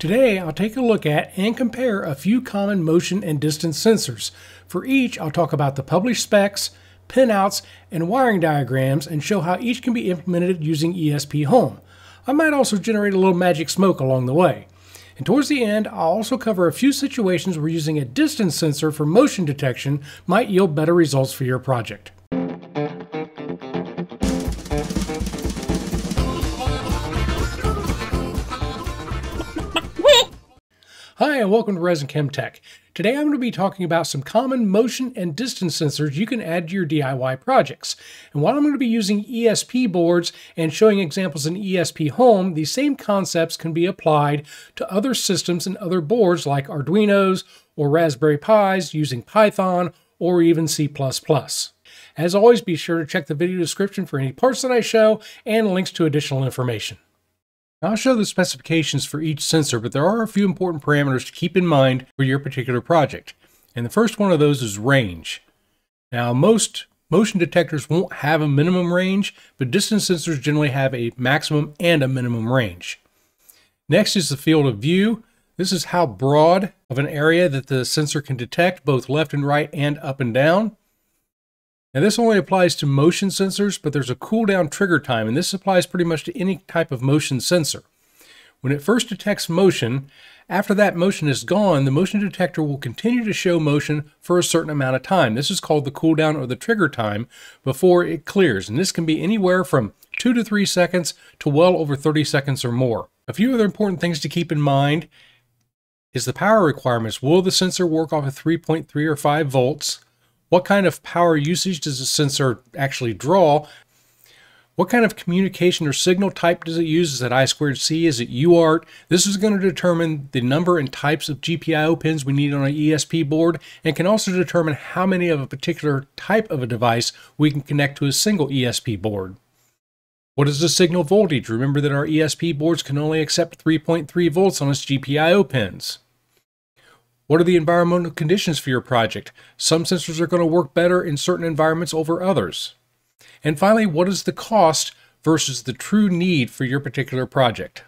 Today, I'll take a look at and compare a few common motion and distance sensors. For each, I'll talk about the published specs, pinouts, and wiring diagrams and show how each can be implemented using ESP Home. I might also generate a little magic smoke along the way. And towards the end, I'll also cover a few situations where using a distance sensor for motion detection might yield better results for your project. Welcome to Resin Chem Tech. Today I'm going to be talking about some common motion and distance sensors you can add to your DIY projects. And while I'm going to be using ESP boards and showing examples in ESP Home, these same concepts can be applied to other systems and other boards like Arduinos or Raspberry Pis using Python or even C++. As always, be sure to check the video description for any parts that I show and links to additional information. I'll show the specifications for each sensor, but there are a few important parameters to keep in mind for your particular project. And the first one of those is range. Now, most motion detectors won't have a minimum range, but distance sensors generally have a maximum and a minimum range. Next is the field of view. This is how broad of an area that the sensor can detect, both left and right and up and down. Now this only applies to motion sensors, but there's a cooldown trigger time, and this applies pretty much to any type of motion sensor. When it first detects motion, after that motion is gone, the motion detector will continue to show motion for a certain amount of time. This is called the cooldown or the trigger time before it clears, and this can be anywhere from 2 to 3 seconds to well over 30 seconds or more. A few other important things to keep in mind is the power requirements. Will the sensor work off of 3.3 or 5 volts? What kind of power usage does the sensor actually draw? What kind of communication or signal type does it use? Is it I squared C? Is it UART? This is going to determine the number and types of GPIO pins we need on an ESP board and can also determine how many of a particular type of a device we can connect to a single ESP board. What is the signal voltage? Remember that our ESP boards can only accept 3.3 volts on its GPIO pins. What are the environmental conditions for your project? Some sensors are going to work better in certain environments over others. And finally, what is the cost versus the true need for your particular project?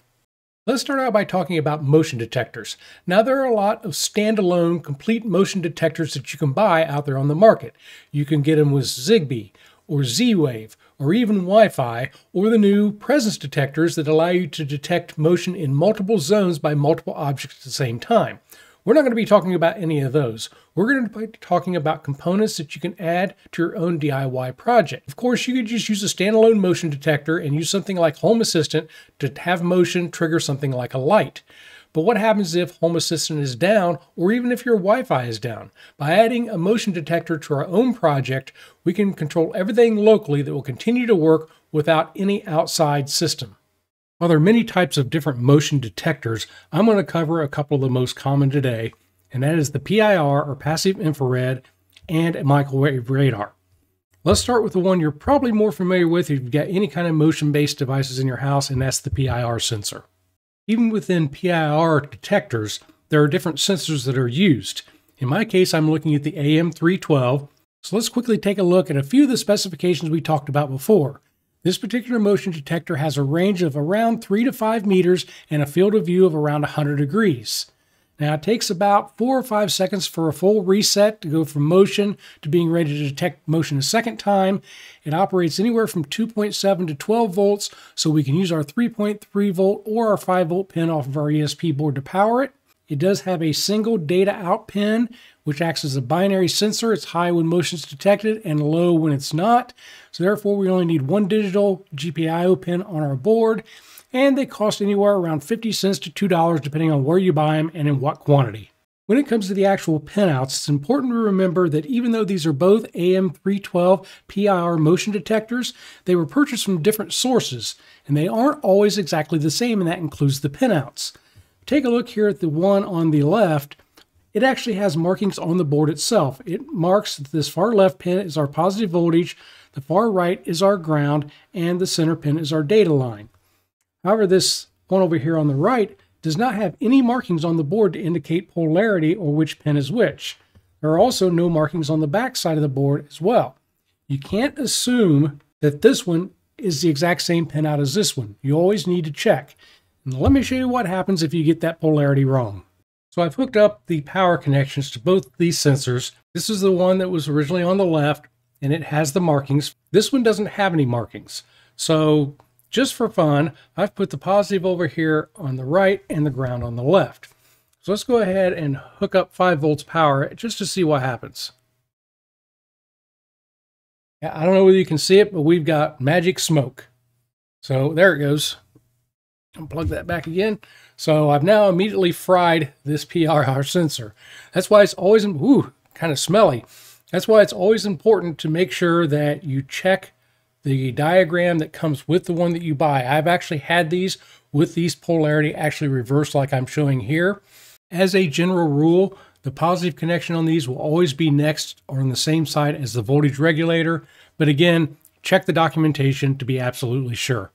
Let's start out by talking about motion detectors. Now, there are a lot of standalone complete motion detectors that you can buy out there on the market. You can get them with Zigbee or Z-Wave or even Wi-Fi or the new presence detectors that allow you to detect motion in multiple zones by multiple objects at the same time. We're not going to be talking about any of those. We're going to be talking about components that you can add to your own DIY project. Of course, you could just use a standalone motion detector and use something like Home Assistant to have motion trigger something like a light. But what happens if Home Assistant is down or even if your Wi-Fi is down? By adding a motion detector to our own project, we can control everything locally that will continue to work without any outside system. While there are many types of different motion detectors, I'm going to cover a couple of the most common today, and that is the PIR or passive infrared and microwave radar. Let's start with the one you're probably more familiar with if you've got any kind of motion-based devices in your house, and that's the PIR sensor. Even within PIR detectors, there are different sensors that are used. In my case, I'm looking at the AM312, so let's quickly take a look at a few of the specifications we talked about before. This particular motion detector has a range of around 3 to 5 meters and a field of view of around 100 degrees. Now it takes about 4 or 5 seconds for a full reset to go from motion to being ready to detect motion a second time. It operates anywhere from 2.7 to 12 volts, so we can use our 3.3 volt or our 5 volt pin off of our ESP board to power it. It does have a single data out pin, which acts as a binary sensor. It's high when motion is detected and low when it's not. So therefore, we only need one digital GPIO pin on our board, and they cost anywhere around 50 cents to $2 depending on where you buy them and in what quantity. When it comes to the actual pinouts, it's important to remember that even though these are both AM312 PIR motion detectors, they were purchased from different sources, and they aren't always exactly the same, and that includes the pinouts. Take a look here at the one on the left. It actually has markings on the board itself. It marks that this far left pin is our positive voltage, the far right is our ground, and the center pin is our data line. However, this one over here on the right does not have any markings on the board to indicate polarity or which pin is which. There are also no markings on the back side of the board as well. You can't assume that this one is the exact same pinout as this one. You always need to check. And let me show you what happens if you get that polarity wrong. So I've hooked up the power connections to both these sensors. This is the one that was originally on the left and it has the markings. This one doesn't have any markings. So just for fun, I've put the positive over here on the right and the ground on the left. So let's go ahead and hook up 5 volts power just to see what happens. I don't know whether you can see it, but we've got magic smoke. So there it goes. Unplug that back again. So I've now immediately fried this PIR sensor. That's why it's always, ooh, kind of smelly. That's why it's always important to make sure that you check the diagram that comes with the one that you buy. I've actually had these with these polarity actually reversed like I'm showing here. As a general rule, the positive connection on these will always be next or on the same side as the voltage regulator. But again, check the documentation to be absolutely sure.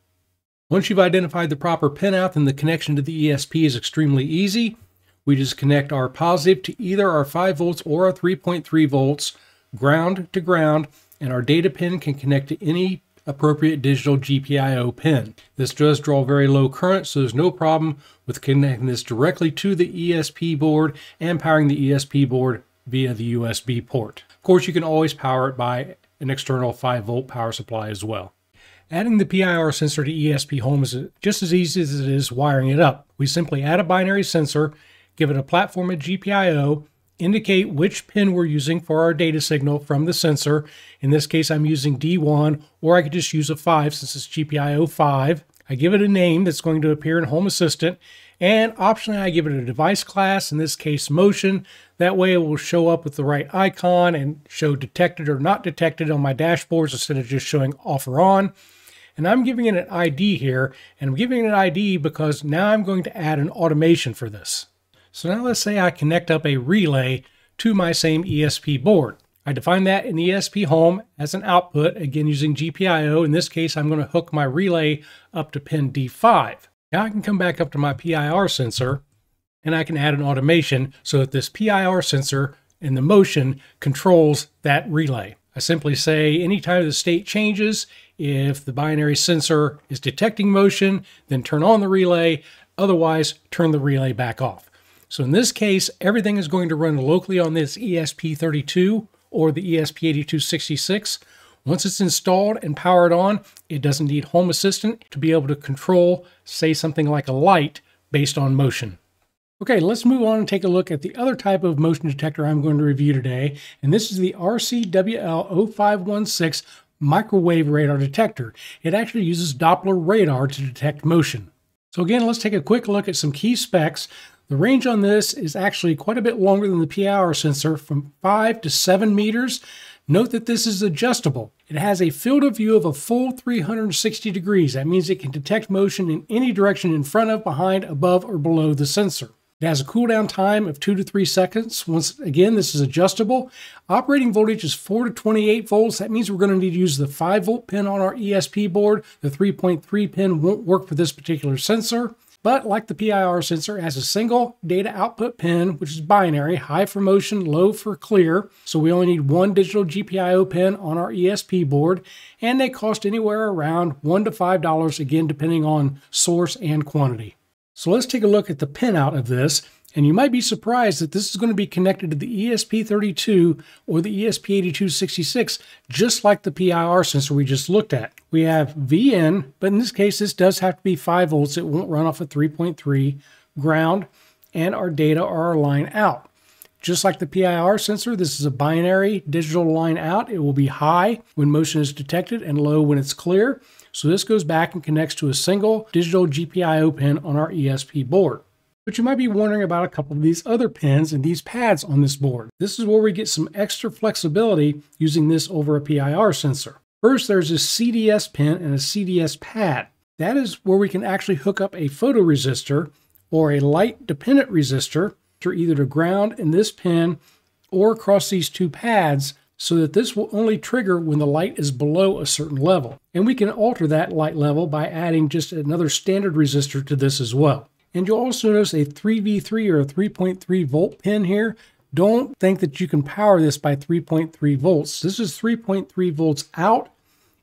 Once you've identified the proper pinout, then the connection to the ESP is extremely easy. We just connect our positive to either our 5 volts or our 3.3 volts, ground to ground, and our data pin can connect to any appropriate digital GPIO pin. This does draw very low current, so there's no problem with connecting this directly to the ESP board and powering the ESP board via the USB port. Of course, you can always power it by an external 5 volt power supply as well. Adding the PIR sensor to ESP Home is just as easy as it is wiring it up. We simply add a binary sensor, give it a platform at GPIO, indicate which pin we're using for our data signal from the sensor. In this case, I'm using D1, or I could just use a 5 since it's GPIO 5. I give it a name that's going to appear in Home Assistant, and optionally I give it a device class, in this case motion. That way it will show up with the right icon and show detected or not detected on my dashboards instead of just showing off or on. And I'm giving it an ID here, and I'm giving it an ID because now I'm going to add an automation for this. So now let's say I connect up a relay to my same ESP board. I define that in the ESP Home as an output, again using GPIO. In this case, I'm going to hook my relay up to pin D5. Now I can come back up to my PIR sensor and I can add an automation so that this PIR sensor and the motion controls that relay. I simply say anytime the state changes, if the binary sensor is detecting motion, then turn on the relay. Otherwise, turn the relay back off. So in this case, everything is going to run locally on this ESP32 or the ESP8266. Once it's installed and powered on, it doesn't need Home Assistant to be able to control, say, something like a light based on motion. Okay, let's move on and take a look at the other type of motion detector I'm going to review today, and this is the RCWL0516 microwave radar detector. It actually uses Doppler radar to detect motion. So again, let's take a quick look at some key specs. The range on this is actually quite a bit longer than the PIR sensor, from 5 to 7 meters. Note that this is adjustable. It has a field of view of a full 360 degrees. That means it can detect motion in any direction in front of, behind, above, or below the sensor. It has a cooldown time of 2 to 3 seconds. Once again, this is adjustable. Operating voltage is 4 to 28 volts. That means we're going to need to use the 5 volt pin on our ESP board. The 3.3 pin won't work for this particular sensor. But like the PIR sensor, it has a single data output pin, which is binary, high for motion, low for clear. So we only need one digital GPIO pin on our ESP board, and they cost anywhere around one to five dollars, again depending on source and quantity. So let's take a look at the pinout of this. And you might be surprised that this is going to be connected to the ESP32 or the ESP8266, just like the PIR sensor we just looked at. We have VN, but in this case, this does have to be 5 volts. It won't run off a 3.3 ground, and our data are our line out. Just like the PIR sensor, this is a binary digital line out. It will be high when motion is detected and low when it's clear. So this goes back and connects to a single digital GPIO pin on our ESP board. But you might be wondering about a couple of these other pins and these pads on this board. This is where we get some extra flexibility using this over a PIR sensor. First, there's a CDS pin and a CDS pad. That is where we can actually hook up a photoresistor or a light dependent resistor to either to ground in this pin or across these two pads so that this will only trigger when the light is below a certain level. And we can alter that light level by adding just another standard resistor to this as well. And you'll also notice a 3V3 or a 3.3 volt pin here. Don't think that you can power this by 3.3 volts. This is 3.3 volts out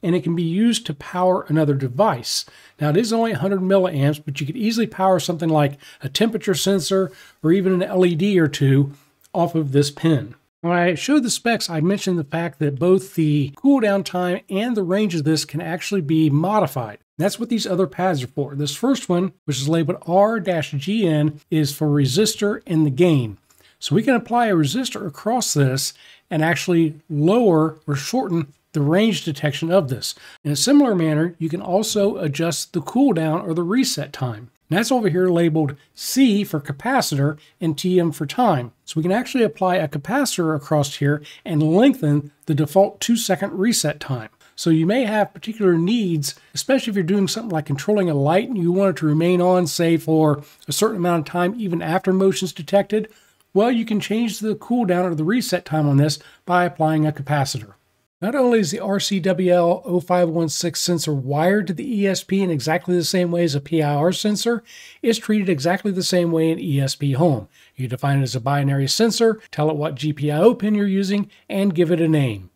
and it can be used to power another device. Now it is only 100 milliamps, but you could easily power something like a temperature sensor or even an LED or two off of this pin. When I showed the specs, I mentioned the fact that both the cooldown time and the range of this can actually be modified. That's what these other pads are for. This first one, which is labeled R-GN, is for resistor and the gain. So we can apply a resistor across this and actually lower or shorten the range detection of this. In a similar manner, you can also adjust the cooldown or the reset time. And that's over here labeled C for capacitor and TM for time. So we can actually apply a capacitor across here and lengthen the default two second reset time. So you may have particular needs, especially if you're doing something like controlling a light and you want it to remain on, say, for a certain amount of time, even after motion is detected. Well, you can change the cooldown or the reset time on this by applying a capacitor. Not only is the RCWL 0516 sensor wired to the ESP in exactly the same way as a PIR sensor, it's treated exactly the same way in ESP Home. You define it as a binary sensor, tell it what GPIO pin you're using, and give it a name.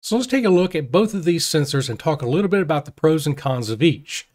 So let's take a look at both of these sensors and talk a little bit about the pros and cons of each.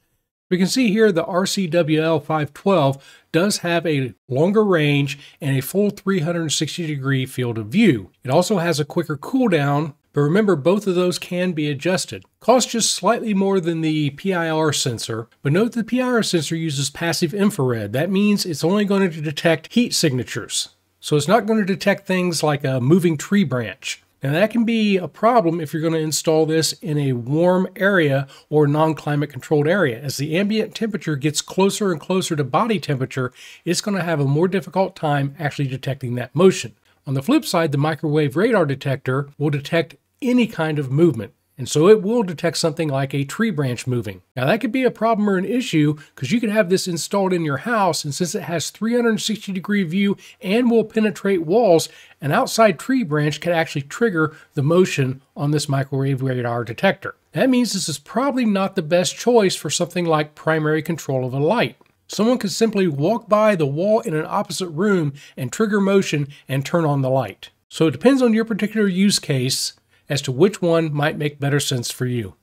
We can see here the RCWL 512 does have a longer range and a full 360 degree field of view. It also has a quicker cooldown but remember, both of those can be adjusted. Cost just slightly more than the PIR sensor, but note the PIR sensor uses passive infrared. That means it's only going to detect heat signatures. So it's not going to detect things like a moving tree branch. Now that can be a problem if you're going to install this in a warm area or non-climate controlled area. As the ambient temperature gets closer and closer to body temperature, it's going to have a more difficult time actually detecting that motion. On the flip side, the microwave radar detector will detect any kind of movement. And so it will detect something like a tree branch moving. Now that could be a problem or an issue because you could have this installed in your house and since it has 360 degree view and will penetrate walls, an outside tree branch could actually trigger the motion on this microwave radar detector. That means this is probably not the best choice for something like primary control of a light. Someone could simply walk by the wall in an opposite room and trigger motion and turn on the light. So it depends on your particular use case as to which one might make better sense for you.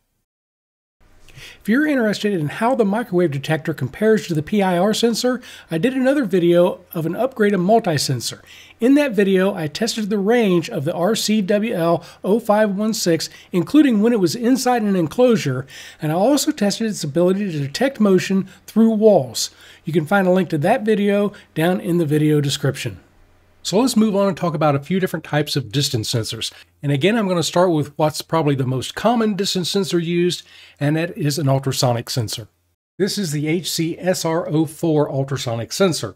If you're interested in how the microwave detector compares to the PIR sensor, I did another video of an upgraded multi-sensor. In that video, I tested the range of the RCWL 0516, including when it was inside an enclosure, and I also tested its ability to detect motion through walls. You can find a link to that video down in the video description. So let's move on and talk about a few different types of distance sensors. And again, I'm going to start with what's probably the most common distance sensor used, and that is an ultrasonic sensor. This is the HC SR04 ultrasonic sensor.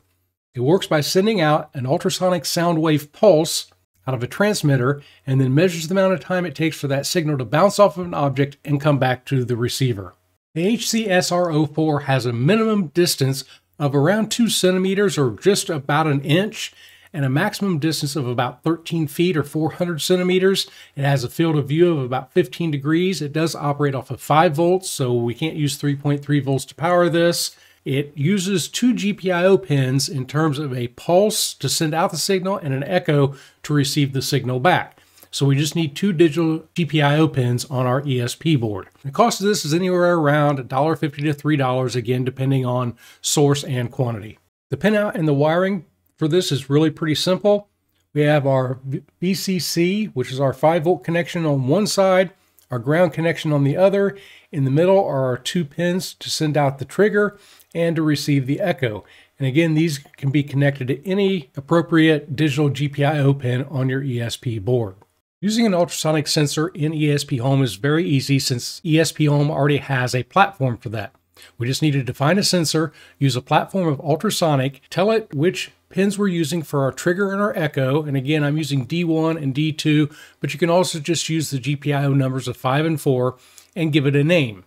It works by sending out an ultrasonic sound wave pulse out of a transmitter and then measures the amount of time it takes for that signal to bounce off of an object and come back to the receiver. The HC SR04 has a minimum distance of around 2 centimeters or just about an inch and a maximum distance of about 13 feet or 400 centimeters. It has a field of view of about 15 degrees. It does operate off of 5 volts, so we can't use 3.3 volts to power this. It uses two GPIO pins in terms of a pulse to send out the signal and an echo to receive the signal back. So we just need two digital GPIO pins on our ESP board. The cost of this is anywhere around $1.50 to $3, again, depending on source and quantity. The pinout and the wiring for this is really pretty simple. We have our VCC, which is our 5 volt connection on one side, our ground connection on the other. In the middle are our two pins to send out the trigger and to receive the echo. And again, these can be connected to any appropriate digital GPIO pin on your ESP board. Using an ultrasonic sensor in ESP Home is very easy since ESP Home already has a platform for that. We just need to define a sensor, use a platform of ultrasonic, tell it which pins we're using for our trigger and our echo. And again, I'm using D1 and D2, but you can also just use the GPIO numbers of 5 and 4 and give it a name.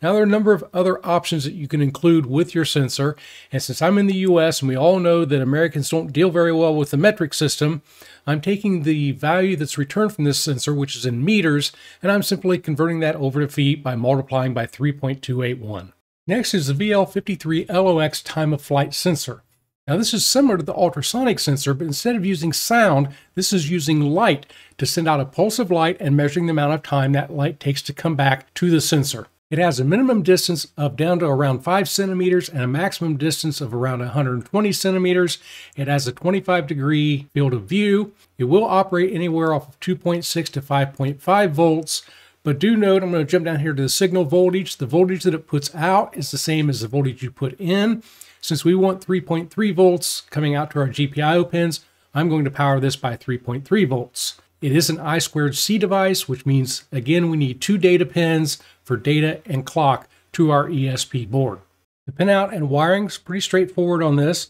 Now, there are a number of other options that you can include with your sensor. And since I'm in the US and we all know that Americans don't deal very well with the metric system, I'm taking the value that's returned from this sensor, which is in meters, and I'm simply converting that over to feet by multiplying by 3.281. Next is the VL53L0X time of flight sensor. Now this is similar to the ultrasonic sensor, but instead of using sound, this is using light to send out a pulse of light and measuring the amount of time that light takes to come back to the sensor. It has a minimum distance of down to around 5 centimeters and a maximum distance of around 120 centimeters. It has a 25 degree field of view. It will operate anywhere off of 2.6 to 5.5 volts. But do note, I'm going to jump down here to the signal voltage. The voltage that it puts out is the same as the voltage you put in. Since we want 3.3 volts coming out to our GPIO pins, I'm going to power this by 3.3 volts. It is an I squared C device, which means, again, we need two data pins for data and clock to our ESP board. The pinout and wiring is pretty straightforward on this.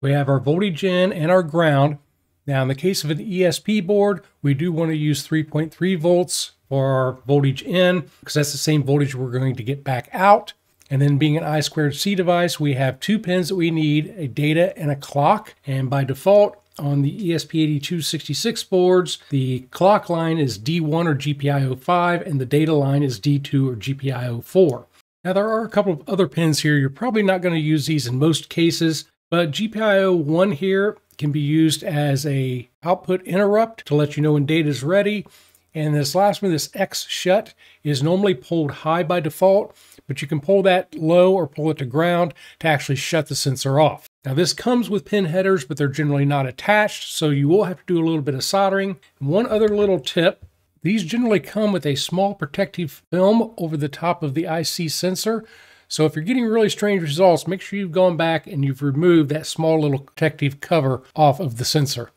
We have our voltage in and our ground. Now, in the case of an ESP board, we do want to use 3.3 volts for our voltage in because that's the same voltage we're going to get back out. And then being an I squared C device, we have two pins that we need, a data and a clock. And by default, on the ESP8266 boards, the clock line is D1 or GPIO5 and the data line is D2 or GPIO4. Now there are a couple of other pins here. You're probably not going to use these in most cases, but GPIO1 here can be used as a output interrupt to let you know when data is ready. And this last one, this X shut, is normally pulled high by default, but you can pull that low or pull it to ground to actually shut the sensor off. Now this comes with pin headers, but they're generally not attached, so you will have to do a little bit of soldering. one other little tip, these generally come with a small protective film over the top of the IC sensor. So if you're getting really strange results, make sure you've gone back and you've removed that small little protective cover off of the sensor.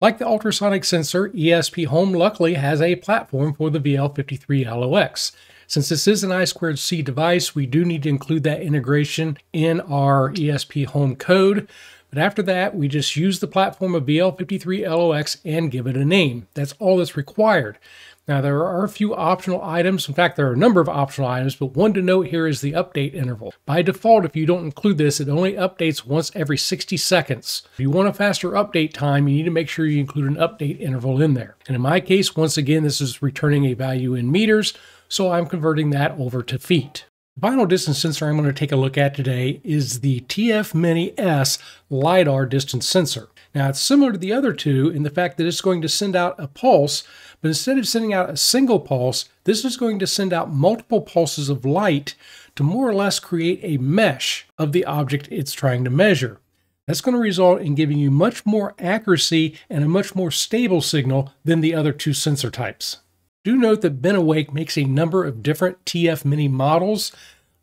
Like the ultrasonic sensor, ESP Home luckily has a platform for the VL53L0X. Since this is an I2C device, we do need to include that integration in our ESP home code. But after that, we just use the platform of VL53L0X and give it a name. That's all that's required. Now, there are a few optional items. In fact, there are a number of optional items, but one to note here is the update interval. By default, if you don't include this, it only updates once every 60 seconds. If you want a faster update time, you need to make sure you include an update interval in there. And in my case, once again, this is returning a value in meters, so I'm converting that over to feet. The final distance sensor I'm going to take a look at today is the TF Mini S LiDAR distance sensor. Now it's similar to the other two in the fact that it's going to send out a pulse, but instead of sending out a single pulse, this is going to send out multiple pulses of light to more or less create a mesh of the object it's trying to measure. That's going to result in giving you much more accuracy and a much more stable signal than the other two sensor types. Do note that Benewake makes a number of different TF Mini models.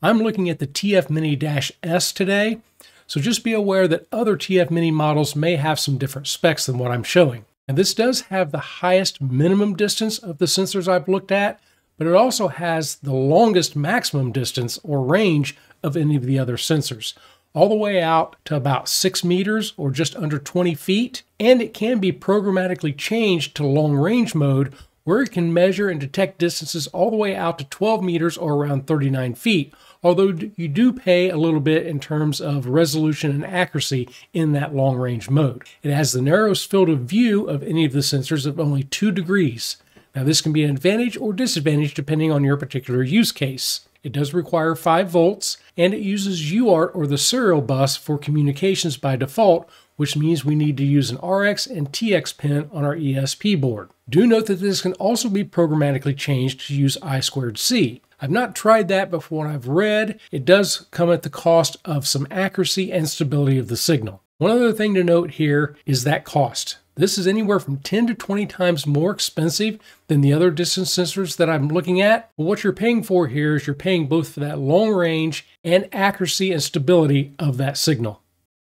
I'm looking at the TF Mini-S today, so just be aware that other TF Mini models may have some different specs than what I'm showing. And this does have the highest minimum distance of the sensors I've looked at, but it also has the longest maximum distance or range of any of the other sensors, all the way out to about 6 meters or just under 20 feet, and it can be programmatically changed to long range mode where it can measure and detect distances all the way out to 12 meters or around 39 feet, although you do pay a little bit in terms of resolution and accuracy in that long range mode. It has the narrowest field of view of any of the sensors of only 2 degrees. Now this can be an advantage or disadvantage depending on your particular use case. It does require 5 volts, and it uses UART or the serial bus for communications by default, which means we need to use an RX and TX pin on our ESP board. Do note that this can also be programmatically changed to use I2C. I've not tried that, but from what I've read, it does come at the cost of some accuracy and stability of the signal. One other thing to note here is that cost. This is anywhere from 10 to 20 times more expensive than the other distance sensors that I'm looking at. But what you're paying for here is you're paying both for that long range and accuracy and stability of that signal.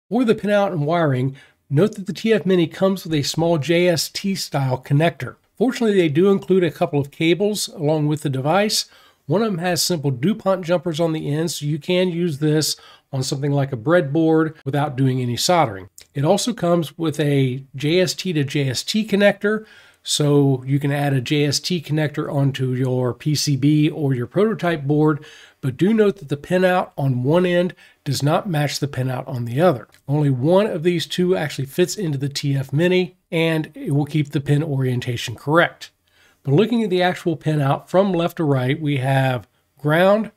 For the pinout and wiring, note that the TF Mini comes with a small JST style connector. Fortunately, they do include a couple of cables along with the device. One of them has simple DuPont jumpers on the end, so you can use this on something like a breadboard without doing any soldering. It also comes with a JST to JST connector, so you can add a JST connector onto your PCB or your prototype board, but do note that the pinout on one end does not match the pinout on the other. Only one of these two actually fits into the TF Mini, and it will keep the pin orientation correct. But looking at the actual pinout from left to right, we have ground,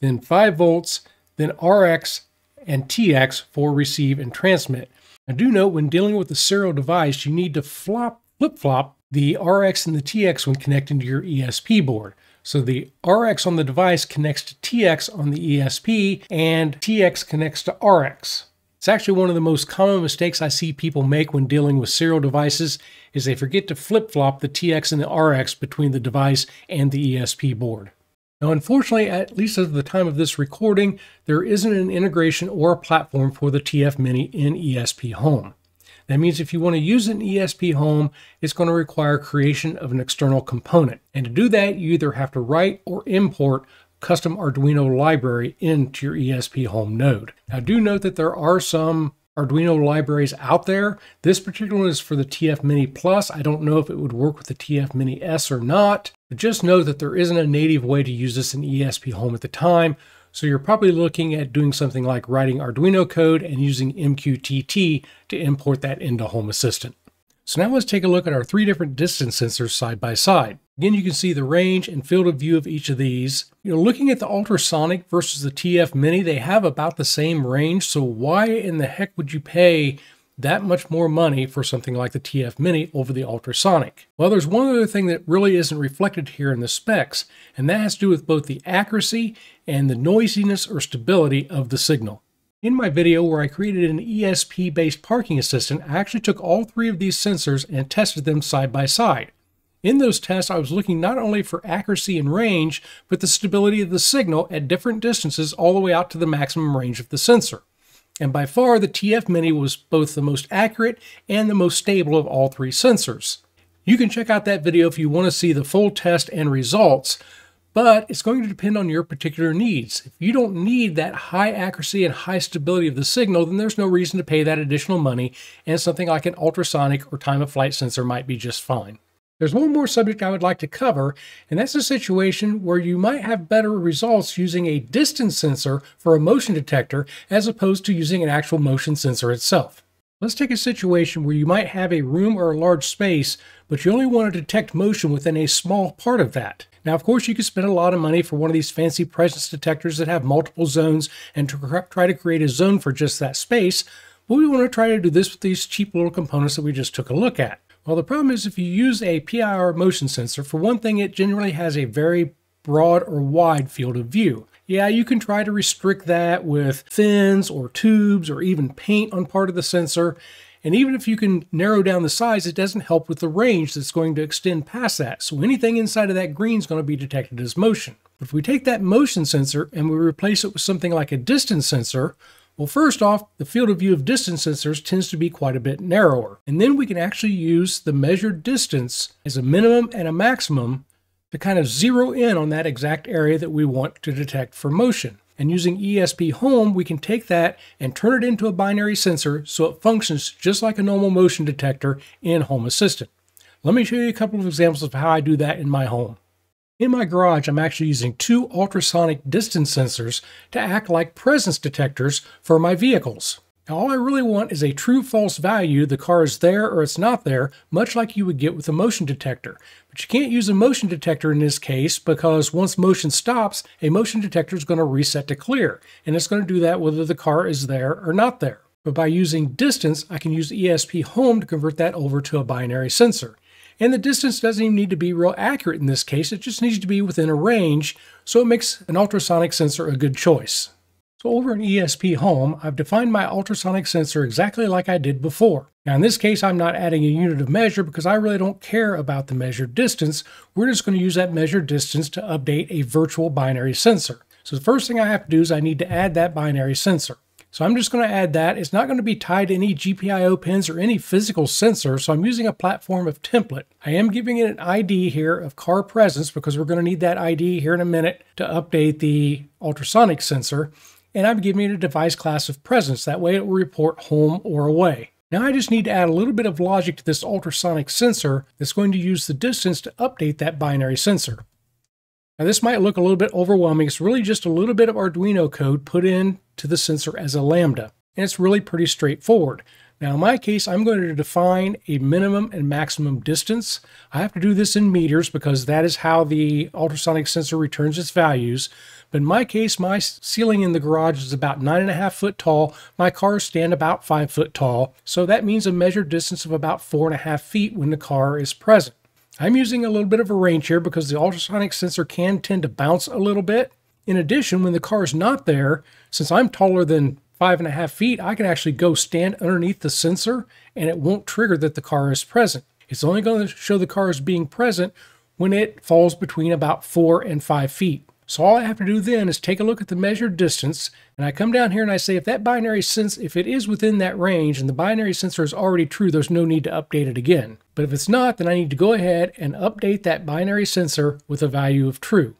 then 5 volts, then RX, and TX for receive and transmit. Now do note when dealing with a serial device, you need to flop flip-flop the RX and the TX when connecting to your ESP board. So the RX on the device connects to TX on the ESP and TX connects to RX. It's actually one of the most common mistakes I see people make when dealing with serial devices is they forget to flip-flop the TX and the RX between the device and the ESP board. Now, unfortunately, at least at the time of this recording, there isn't an integration or a platform for the TF Mini in ESP Home. That means if you want to use an ESP Home, it's going to require creation of an external component. And to do that, you either have to write or import custom Arduino library into your ESP Home node. Now do note that there are some Arduino libraries out there. This particular one is for the TF Mini Plus. I don't know if it would work with the TF Mini S or not, but just know that there isn't a native way to use this in ESP Home at the time. So you're probably looking at doing something like writing Arduino code and using MQTT to import that into Home Assistant. So now let's take a look at our three different distance sensors side by side. Again, you can see the range and field of view of each of these. You know, looking at the ultrasonic versus the TF Mini, they have about the same range. So why in the heck would you pay that much more money for something like the TF Mini over the ultrasonic? Well, there's one other thing that really isn't reflected here in the specs, and that has to do with both the accuracy and the noisiness or stability of the signal. In my video where I created an ESP-based parking assistant, I actually took all three of these sensors and tested them side by side. In those tests, I was looking not only for accuracy and range, but the stability of the signal at different distances all the way out to the maximum range of the sensor. And by far, the TF Mini was both the most accurate and the most stable of all three sensors. You can check out that video if you want to see the full test and results, but it's going to depend on your particular needs. If you don't need that high accuracy and high stability of the signal, then there's no reason to pay that additional money, and something like an ultrasonic or time of flight sensor might be just fine. There's one more subject I would like to cover, and that's a situation where you might have better results using a distance sensor for a motion detector as opposed to using an actual motion sensor itself. Let's take a situation where you might have a room or a large space, but you only want to detect motion within a small part of that. Now, of course, you could spend a lot of money for one of these fancy presence detectors that have multiple zones and to try to create a zone for just that space, but we want to try to do this with these cheap little components that we just took a look at. Well, the problem is if you use a PIR motion sensor, for one thing, it generally has a very broad or wide field of view. Yeah, you can try to restrict that with fins or tubes or even paint on part of the sensor, and even if you can narrow down the size, it doesn't help with the range that's going to extend past that. So anything inside of that green is going to be detected as motion. But if we take that motion sensor and we replace it with something like a distance sensor, well, first off, the field of view of distance sensors tends to be quite a bit narrower. And then we can actually use the measured distance as a minimum and a maximum to kind of zero in on that exact area that we want to detect for motion. And using ESP Home, we can take that and turn it into a binary sensor so it functions just like a normal motion detector in Home Assistant. Let me show you a couple of examples of how I do that in my home. In my garage, I'm actually using two ultrasonic distance sensors to act like presence detectors for my vehicles. Now, all I really want is a true false value, the car is there or it's not there, much like you would get with a motion detector. But you can't use a motion detector in this case because once motion stops, a motion detector is going to reset to clear, and it's going to do that whether the car is there or not there. But by using distance, I can use ESP Home to convert that over to a binary sensor. And the distance doesn't even need to be real accurate in this case, it just needs to be within a range, so it makes an ultrasonic sensor a good choice. So over in ESP Home, I've defined my ultrasonic sensor exactly like I did before. Now in this case, I'm not adding a unit of measure because I really don't care about the measured distance. We're just going to use that measured distance to update a virtual binary sensor. So the first thing I have to do is I need to add that binary sensor. So I'm just going to add that. It's not going to be tied to any GPIO pins or any physical sensor, so I'm using a platform of template. I am giving it an ID here of car presence because we're going to need that ID here in a minute to update the ultrasonic sensor and I'm giving it a device class of presence. That way it will report home or away. Now I just need to add a little bit of logic to this ultrasonic sensor that's going to use the distance to update that binary sensor. Now this might look a little bit overwhelming. It's really just a little bit of Arduino code put in to the sensor as a lambda. And it's really pretty straightforward. Now in my case, I'm going to define a minimum and maximum distance. I have to do this in meters because that is how the ultrasonic sensor returns its values. But in my case, my ceiling in the garage is about nine and a half foot tall. My cars stand about five foot tall. So that means a measured distance of about four and a half feet when the car is present. I'm using a little bit of a range here because the ultrasonic sensor can tend to bounce a little bit. In addition, when the car is not there, since I'm taller than five and a half feet, I can actually go stand underneath the sensor and it won't trigger that the car is present. It's only going to show the car as being present when it falls between about four and five feet. So all I have to do then is take a look at the measured distance and I come down here and I say if that binary sense, if it is within that range and the binary sensor is already true, there's no need to update it again. But if it's not, then I need to go ahead and update that binary sensor with a value of true.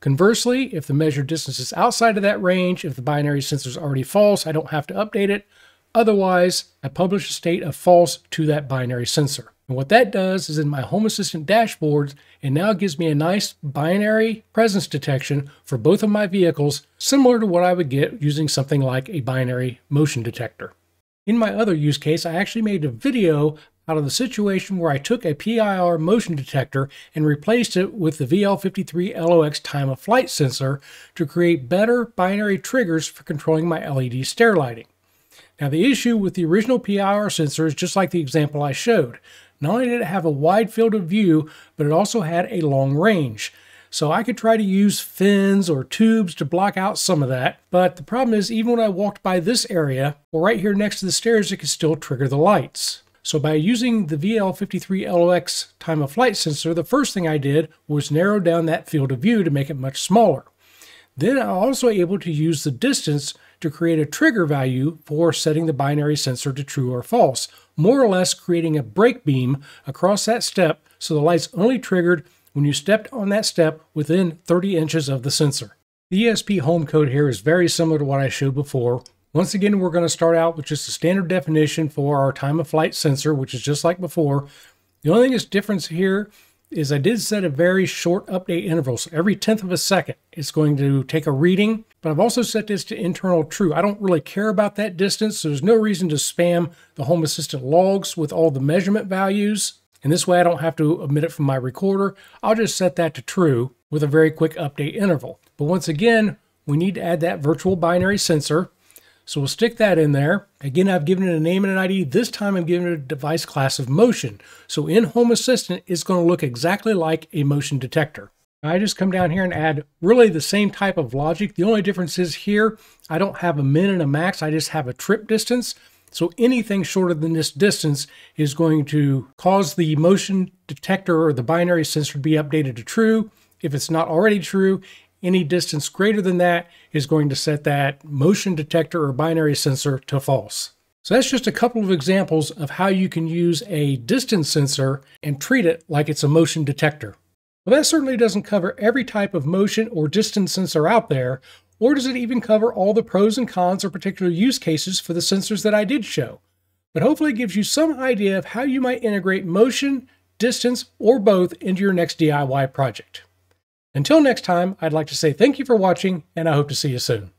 Conversely, if the measured distance is outside of that range, if the binary sensor is already false, I don't have to update it. Otherwise, I publish a state of false to that binary sensor. And what that does is in my Home Assistant dashboards, it now gives me a nice binary presence detection for both of my vehicles, similar to what I would get using something like a binary motion detector. In my other use case, I actually made a video out of the situation where I took a PIR motion detector and replaced it with the VL53L0X time of flight sensor to create better binary triggers for controlling my LED stair lighting. Now the issue with the original PIR sensor is just like the example I showed. Not only did it have a wide field of view, but it also had a long range. So I could try to use fins or tubes to block out some of that, but the problem is even when I walked by this area, or right here next to the stairs, it could still trigger the lights. So by using the VL53L0X time of flight sensor, the first thing I did was narrow down that field of view to make it much smaller. Then I'm also able to use the distance to create a trigger value for setting the binary sensor to true or false, more or less creating a break beam across that step so the light's only triggered when you stepped on that step within 30 inches of the sensor. The ESP home code here is very similar to what I showed before, once again, we're going to start out with just a standard definition for our time of flight sensor, which is just like before. The only thing that's different here is I did set a very short update interval. So every tenth of a second, it's going to take a reading, but I've also set this to internal true. I don't really care about that distance, so there's no reason to spam the Home Assistant logs with all the measurement values. And this way I don't have to omit it from my recorder. I'll just set that to true with a very quick update interval. But once again, we need to add that virtual binary sensor. So we'll stick that in there. Again, I've given it a name and an ID. This time I'm giving it a device class of motion. So in Home Assistant, it's going to look exactly like a motion detector. I just come down here and add really the same type of logic. The only difference is here, I don't have a min and a max. I just have a trip distance. So anything shorter than this distance is going to cause the motion detector or the binary sensor to be updated to true. If it's not already true, any distance greater than that is going to set that motion detector or binary sensor to false. So that's just a couple of examples of how you can use a distance sensor and treat it like it's a motion detector. Well, that certainly doesn't cover every type of motion or distance sensor out there, or does it even cover all the pros and cons or particular use cases for the sensors that I did show. But hopefully it gives you some idea of how you might integrate motion, distance, or both into your next DIY project. Until next time, I'd like to say thank you for watching, and I hope to see you soon.